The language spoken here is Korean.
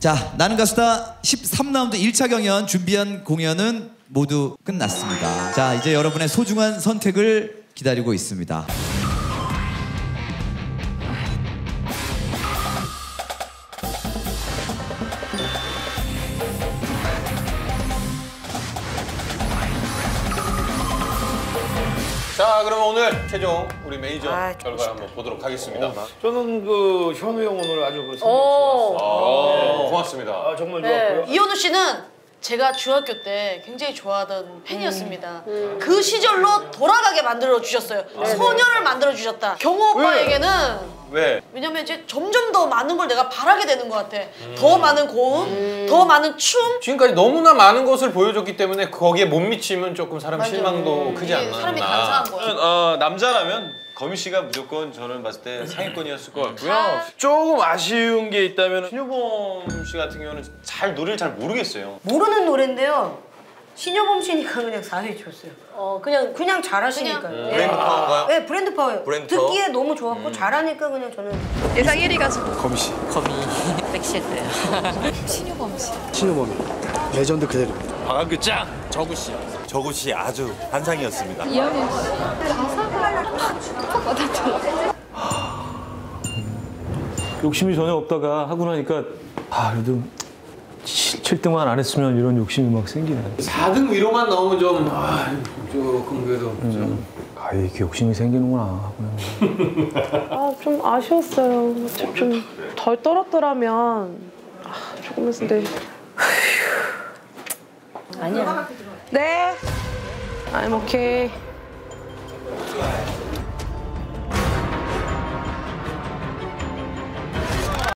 자, 나는 가수다 13라운드 1차 경연 준비한 공연은 모두 끝났습니다. 자, 이제 여러분의 소중한 선택을 기다리고 있습니다. 자, 그러면 오늘 최종 우리 매니저 아, 결과 한번 보도록 하겠습니다. 저는 그 현우 형 오늘 아주 그 성적 오. 좋았어. 어, 고맙습니다. 아 정말 네. 좋았고요. 이현우 씨는 제가 중학교 때 굉장히 좋아하던 팬이었습니다. 음. 그 시절로 돌아가게 만들어 주셨어요. 소녀를 만들어 주셨다. 경호 오빠에게는 왜? 왜냐면 이제 점점 더 많은 걸 내가 바라게 되는 것 같아. 더 많은 고음, 더 많은 춤. 지금까지 너무나 많은 것을 보여줬기 때문에 거기에 못 미치면 조금 사람. 실망도 크지 이게 않나. 사람이 감사한 거예요. 어, 남자라면 거미 씨가 무조건 저는 봤을 때 상위권이었을 것 같고요. 조금 아쉬운 게 있다면 신효범 씨 같은 경우는 잘 노래를 잘 모르겠어요. 모르는 노래인데요. 신효범 씨니까 그냥 4위 줬어요. 어 그냥 그냥 잘하시니까요. 그냥, 예. 브랜드 파워인가요? 네, 브랜드 파워요. 브랜드? 듣기에 너무 좋았고 잘하니까 그냥 저는 예상 1위 가지고 신효범이 레전드 그대로 저구 씨 아주 환상이었습니다. 욕심이 전혀 없다가 하고 나니까 아 그래도 7등만 안 했으면 이런 욕심이 막 생기네. 4등 위로만 나오면 좀 아, 조금 그래도 좀아 이렇게 욕심이 생기는구나. 아, 좀 아쉬웠어요. 좀 덜 떨었더라면 아, 조금 했는데 아니야. 네 I'm okay Flag.